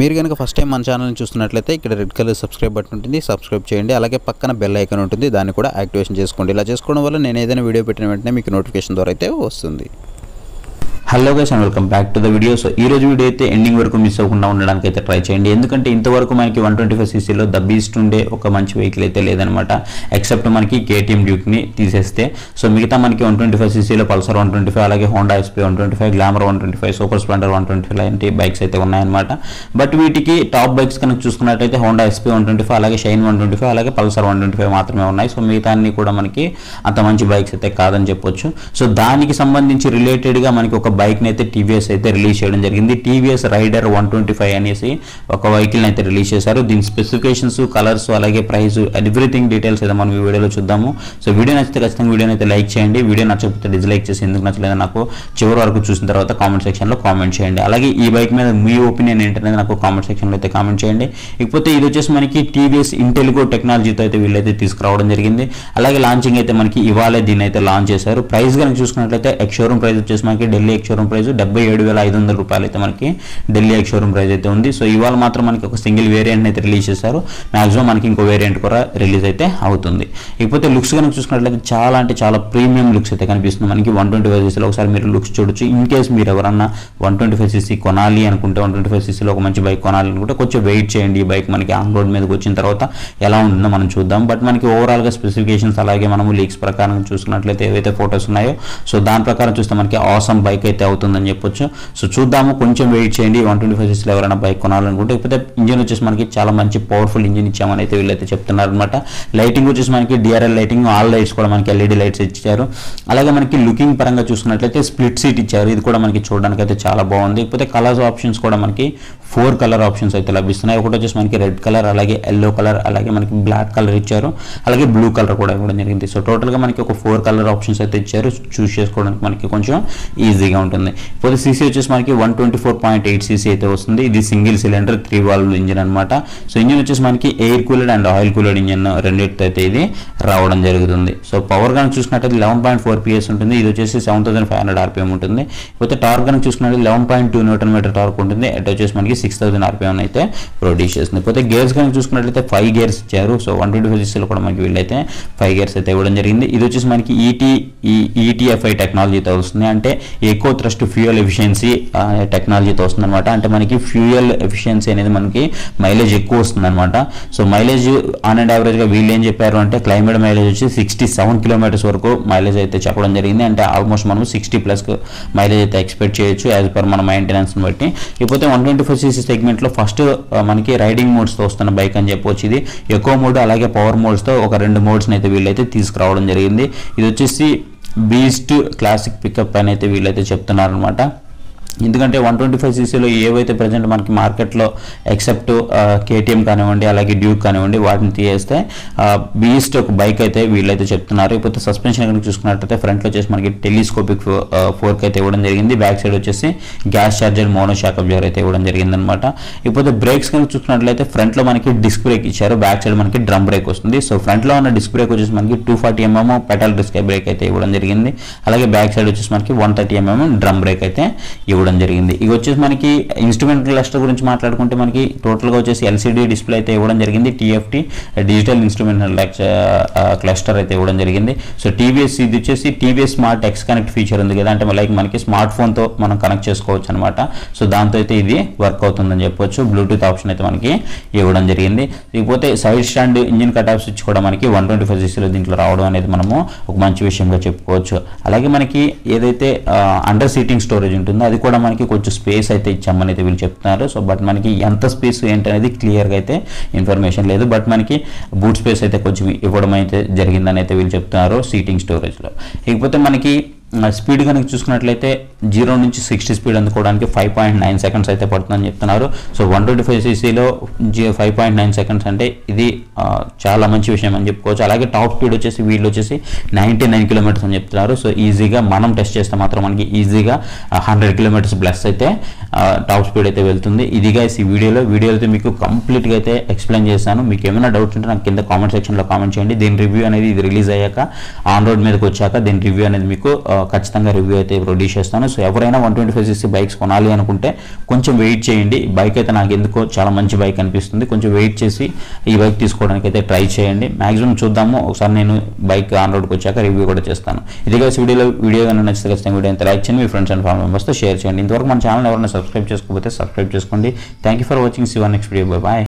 మీరు కనుక first time మన ఛానల్ని చూస్తున్నట్లయితే ఇక్కడ రెడ్ కలర్ సబ్స్క్రైబ్ బటన్ ఉంటుంది సబ్స్క్రైబ్ చేయండి. అలాగే పక్కన బెల్ ఐకాన్ ఉంటుంది దాన్ని కూడా యాక్టివేషన్ చేసుకోండి. ఇలా చేసుకోవడం వల్ల నేను ఏదైనా వీడియో పెట్టిన వెంటనే మీకు నోటిఫికేషన్ ద్వారా అయితే వస్తుంది. Hello guys and welcome back to the video so ఈ రోజు వీడియో అయితే ఎండింగ్ వరకు మిస్ అవ్వకుండా ఉండడానికి అయితే ట్రై చేయండి. ఎందుకంటే ఇంతవరకు మనకి వన్ ట్వంటీ ఫైవ్ సీసీలో ద బీస్ట్ ఉండే ఒక మంచి వెహికల్ అయితే లేదనమాట ఎక్సెప్ట్ మనకి కేటీఎం డ్యూక్ని తీసేస్తే. సో మిగతా మనకి వన్ ట్వంటీ ఫైవ్ సీసీలో పల్సర్ వన్ ట్వంటీ ఫైవ్ అలాగే Honda SP one twenty five Glamour one twenty five Super Splendor one twenty five లాంటి బైక్స్ అయితే ఉన్నాయన్నమాట. బట్ వీటికి టాప్ బైక్స్ కనుక చూసుకున్నట్టయితే Honda SP one twenty five అలాగే షైన్ వన్ ట్వంటీ ఫైవ్ అలాగే Pulsar one twenty five మాత్రమే ఉన్నాయి. సో మిగతా అన్ని కూడా మనకి అంత మంచి బైక్స్ అయితే కాదని చెప్పొచ్చు. సో దానికి సంబంధించి రిలేటెడ్గా మనకి ఒక బైక్ని అయితే టీవీఎస్ అయితే రిలీజ్ చేయడం జరిగింది. TVS Raider one twenty five అనేసి ఒక వెహికల్ని అయితే రిలీజ్ చేశారు. దీని స్పెసిఫికేషన్స్ కలర్స్ అలాగే ప్రైస్ ఎవ్రీథింగ్ డీటెయిల్స్ అయితే మనం ఈ వీడియోలో చూద్దాము. సో వీడియో నచ్చితే ఖచ్చితంగా వీడియోని అయితే లైక్ చేయండి. వీడియో నచ్చకపోతే డిస్లైక్ చేసి ఎందుకు నచ్చలేదు నాకు చివరి వరకు చూసిన తర్వాత కామెంట్ సెక్షన్లో కామెంట్ చేయండి. అలాగే ఈ బైక్ మీద మీ ఒపీనియన్ ఏంటనేది నాకు కామెంట్ సెక్షన్లో అయితే కామెంట్ చేయండి. ఇకపోతే ఇది వచ్చేసి మనకి టీవీఎస్ ఇంటెలిగో టెక్నాలజీతో అయితే వీళ్ళైతే తీసుకురావడం జరిగింది. అలాగే లాంచింగ్ అయితే మనకి ఇవాళే దీన్ని అయితే లాంచ్ చేశారు. ప్రైస్ కనుక చూసుకున్నట్లయితే ఎక్స్ షోరూమ్ ప్రైస్ వచ్చేసి మనకి ఢిల్లీ ఎక్స్ షోరూమ్ ప్రైస్ డెబ్బై ఏడు వేల ఐదు వందల రూపాయలు అయితే మనకి ఢిల్లీ ఎక్స్ షోరూమ్ ప్రైస్ అయితే ఉంది. సో ఇవాళ మాత్రం మనకి ఒక సింగిల్ వేరియంట్ అయితే రిలీజ్ చేశారు. మాక్సిమం మనకి ఇంకో వేరియంట్ కూడా రిలీజ్ అయితే అవుతుంది. ఇకపోతే లుక్స్ కనుక చూసుకున్నట్లయితే చాలా అంటే చాలా ప్రీమియం లుక్స్ అయితే కనిపిస్తుంది మనకి. వన్ ట్వంటీ ఫైవ్ సీసీలో ఒకసారి మీరు లుక్స్ చూడొచ్చు. ఇన్ కేస్ మీరు ఎవరన్నా వన్ ట్వంటీ ఫైవ్ సీసీ కొనాలి అనుకుంటే వన్ ట్వంటీ ఫైవ్ సీసీలో ఒక మంచి బైక్ కొనాలి అనుకుంటే కొంచెం వెయిట్ చేయండి. ఈ బైక్ మనకి ఆన్ రోడ్ మీదకి వచ్చిన తర్వాత ఎలా ఉంటుందో మనం చూద్దాం. బట్ మనకి ఓవరాల్గా స్పెసిఫికేషన్స్ అలాగే మనము లీక్స్ ప్రకారం చూసుకున్నట్లయితే ఏవైతే ఫొటోస్ ఉన్నాయో సో దాని ప్రకారం చూస్తే మనకి ఆసమ్ బైక్ అయితే అవుతుందని చెప్పొచ్చు. సో చూద్దాము. కొంచెం వెయిట్ చేయండి. వన్ ట్వంటీ ఫైవ్ సీసీలో ఎవరైనా బైక్ కొనాలనుకుంటే ఇకపోతే ఇంజిన్ వచ్చేసి మనకి చాలా మంచి పవర్ఫుల్ ఇంజిన్ ఇచ్చామని అయితే వీళ్ళైతే చెప్తున్నారు అనమాట లైటింగ్ వచ్చేసి మనకి డిఆర్ఎల్ లైటింగ్ ఆల్ లైట్స్ కూడా మనకి ఎల్ఈడి లైట్స్ ఇచ్చారు. అలాగే మనకి లుకింగ్ పరంగా చూసుకున్నట్లయితే స్ప్లిట్ సీట్ ఇచ్చారు. ఇది కూడా మనకి చూడడానికి అయితే చాలా బాగుంది. ఇకపోతే కలర్స్ ఆప్షన్స్ కూడా మనకి ఫోర్ కలర్ ఆప్షన్స్ అయితే లభిస్తున్నాయి. ఒకటి వచ్చేసి మనకి రెడ్ కలర్ అలాగే ఎల్లో కలర్ అలాగే మనకి బ్లాక్ కలర్ ఇచ్చారు. అలాగే బ్లూ కలర్ కూడా ఇవ్వడం జరిగింది. సో టోటల్గా మనకి ఒక ఫోర్ కలర్ ఆప్షన్స్ అయితే ఇచ్చారు. చూస్ చేసుకోవడానికి మనకి కొంచెం ఈజీగా ఉంటుంది. ఇప్పుడు సీసీ వచ్చేసి మనకి one twenty four point eight CC అయితే వస్తుంది. ఇది single cylinder three valve engine అనమాట సో ఇంజిన్ వచ్చేసి మనకి air cooled and oil cooled engine రెండింటితో అయితే ఇది రావడం జరుగుతుంది. సో పవర్ కనుక చూసుకున్నట్లయితే లెవెన్ పాయింట్ ఫోర్ పిఎస్ ఉంటుంది. ఇది వచ్చేసి seven thousand five hundred RPM ఉంటుంది. పోతే టార్క్ కనుక చూసినట్టు eleven point two newton metre torque ఉంటుంది. అటు వచ్చేసి మనకి సిక్స్ థౌసండ్ ఆర్పిఎం అయితే ప్రొడ్యూస్ చేస్తుంది. పోతే గేర్స్ కనుక చూసుకున్నట్లయితే ఫైవ్ గేర్స్ ఇచ్చారు. సో వన్ ట్వంటీ ఫైవ్ సీసీలో కూడా మనకి వీళ్ళైతే ఫైవ్ గేర్స్ అయితే ఇవ్వడం జరిగింది. ఇది వచ్చేసి మనకి ఈటీ ఈటీఎఫ్ఐ టెక్నాలజీతో వస్తుంది. అంటే ఎక్కువ థ్రస్ట్ ఫ్యూయల్ ఎఫిషియన్సీ టెక్నాలజీతో వస్తుంది అనమాట అంటే మనకి ఫ్యూయల్ ఎఫిషియన్సీ అనేది మనకి మైలేజ్ ఎక్కువ వస్తుంది అనమాట సో మైలేజ్ ఆన్ అండ్ యావరేజ్గా వీళ్ళు ఏం చెప్పారు అంటే క్లైమేట్ మైలేజ్ వచ్చి సిక్స్టీ సెవెన్ కిలోమీటర్స్ వరకు మైలేజ్ అయితే చెప్పడం జరిగింది. అంటే ఆల్మోస్ట్ మనం సిక్స్టీ ప్లస్ మైలేజ్ అయితే ఎక్స్పెక్ట్ చేయొచ్చు యాజ్ పర్ మన మెయింటెనెన్స్ని బట్టి. ఇకపోతే వన్ ట్వంటీ ఫైవ్ సీసీ సెగ్మెంట్లో ఫస్ట్ మనకి రైడింగ్ మోడ్స్తో వస్తున్న బైక్ అని చెప్పొచ్చు ఇది. ఎక్కువ మోడ్ అలాగే పవర్ మోడ్స్తో ఒక రెండు మోడ్స్ని అయితే వీళ్ళైతే తీసుకురావడం జరిగింది. ఇది వచ్చేసి బీస్ట్ క్లాసిక్ పికప్ అని అయితే వీళ్ళైతే చెప్తున్నారనమాట ఎందుకంటే వన్ ట్వంటీ ఫైవ్ సీసీలో ఏవైతే ప్రజెంట్ మనకి మార్కెట్లో ఎక్సెప్ట్ కేటీఎం కానివ్వండి అలాగే డ్యూక్ కానివ్వండి వాటిని తీయేస్తే బీస్ట్ ఒక బైక్ అయితే వీళ్ళైతే చెప్తున్నారు. ఇకపోతే సస్పెన్షన్ కనుక చూసుకున్నట్టయితే ఫ్రంట్లో వచ్చేసి మనకి టెలిస్కోపిక్ ఫోర్క్ అయితే ఇవ్వడం జరిగింది. బ్యాక్ సైడ్ వచ్చేసి gas charger mono shock absorber అయితే ఇవ్వడం జరిగింది అనమాట ఇకపోతే బ్రేక్స్ కనుక చూసుకున్నట్లయితే ఫ్రంట్లో మనకి డిస్క్ బ్రేక్ ఇచ్చారు. బ్యాక్ సైడ్ మనకి డ్రమ్ బ్రేక్ వస్తుంది. సో ఫ్రంట్లో ఉన్న డిస్క్ బ్రేక్ వచ్చేసి మనకి two forty mm petal disc brake అయితే ఇవ్వడం జరిగింది. అలాగే బ్యాక్ సైడ్ వచ్చేసి మనకి one thirty MM drum brake అయితే ఇవ్వడం జరిగింది. ఇవి వచ్చేసి మనకి ఇన్స్ట్రుమెంట్ క్లస్టర్ గురించి మాట్లాడుకుంటే మనకి టోటల్గా వచ్చేసి ఎల్సీడీ డిస్ప్లే అయితే ఇవ్వడం జరిగింది. టీఎఫ్టీ డిజిటల్ ఇన్స్ట్రుమెంట్ క్లస్టర్ అయితే ఇవ్వడం జరిగింది. సో టీవీఎస్ ఇది వచ్చేసి TVS smart X connect feature ఉంది కదా. అంటే లైక్ మనకి స్మార్ట్ ఫోన్తో మనం కనెక్ట్ చేసుకోవచ్చు అనమాట సో దాంతో అయితే ఇది వర్క్ అవుతుందని చెప్పొచ్చు. బ్లూటూత్ ఆప్షన్ అయితే మనకి ఇవ్వడం జరిగింది. ఇకపోతే side stand engine cutoff switch కూడా మనకి వన్ ట్వంటీ ఫైవ్ సీసీలో దీంట్లో రావడం అనేది మనము ఒక మంచి విషయంగా చెప్పుకోవచ్చు. అలాగే మనకి ఏదైతే అండర్ సీటింగ్ స్టోరేజ్ ఉంటుందో అది కూడా మనకి కొంచెం స్పేస్ అయితే ఇచ్చామని అయితే వీళ్ళు చెప్తున్నారు. సో బట్ మనకి ఎంత స్పేస్ ఏంటనేది క్లియర్గా అయితే ఇన్ఫర్మేషన్ లేదు. బట్ మనకి బూట్ స్పేస్ అయితే కొంచెం ఇవ్వడం అయితే జరిగిందని అయితే వీళ్ళు చెప్తున్నారు సీటింగ్ స్టోరేజ్లో ఇకపోతే మనకి స్పీడ్ కనుక చూసుకున్నట్లయితే జీరో నుంచి సిక్స్టీ స్పీడ్ అందుకోవడానికి ఫైవ్ పాయింట్ నైన్ సెకండ్స్ అయితే పడుతుందని చెప్తున్నారు. సో వన్ ట్వంటీ ఫైవ్ సీసీలో ఫైవ్ పాయింట్ నైన్ సెకండ్స్ అంటే ఇది చాలా మంచి విషయం అని చెప్పుకోవచ్చు. అలాగే టాప్ స్పీడ్ వచ్చేసి వీళ్ళు వచ్చేసి నైంటీ నైన్ కిలోమీటర్స్ అని చెప్తున్నారు. సో ఈజీగా మనం టెస్ట్ చేస్తే మాత్రం మనకి ఈజీగా హండ్రెడ్ కిలోమీటర్స్ ప్లస్ అయితే టాప్ స్పీడ్ అయితే వెళ్తుంది. ఇదిగా ఈ వీడియోలో. వీడియోలో అయితే మీకు కంప్లీట్గా అయితే ఎక్స్ప్లెయిన్ చేశాను మీకు ఏమైనా డౌట్స్ ఉంటే నాకు కింద కామెంట్ సెక్షన్లో కామెంట్ చేయండి. దీని రివ్యూ అనేది ఇది రిలీజ్ అయ్యాక ఆన్ రోడ్ మీదకి వచ్చాక దీని రివ్యూ అనేది మీకు ఖచ్చితంగా రివ్యూ అయితే ప్రొడ్యూస్ చేస్తాను. సో ఎవరైనా one twenty five sixty bikes కొనాలి అనుకుంటే కొంచెం వెయిట్ చేయండి. బైక్ అయితే నాకు ఎందుకో చాలా మంచి బైక్ అనిపిస్తుంది. కొంచెం వెయిట్ చేసి ఈ బైక్ తీసుకోవడానికి అయితే ట్రై చేయండి. మాక్సిమం చూద్దాము. ఒకసారి నేను బైక్ ఆన్ రోడ్కి వచ్చాక రివ్యూ కూడా చేస్తాను. ఇది కలిసి వీడియోలో వీడియో కానీ నచ్చితే ఖచ్చితంగా వీడియో అయితే లైక్ చేయండి. మీ ఫ్రెండ్స్ అండ్ ఫ్యామిలీ మెంబర్స్తో షేర్ చేయండి. ఇంతవరకు మన ఛానల్ ఎవరైనా సబ్స్క్రైబ్ చేసుకోకపోతే సబ్స్క్రైబ్ చేసుకోండి. Thank you for watching see you next video bye